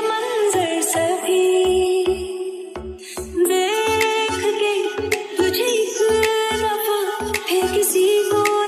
मंजर सभी। देख के तुझे किसी को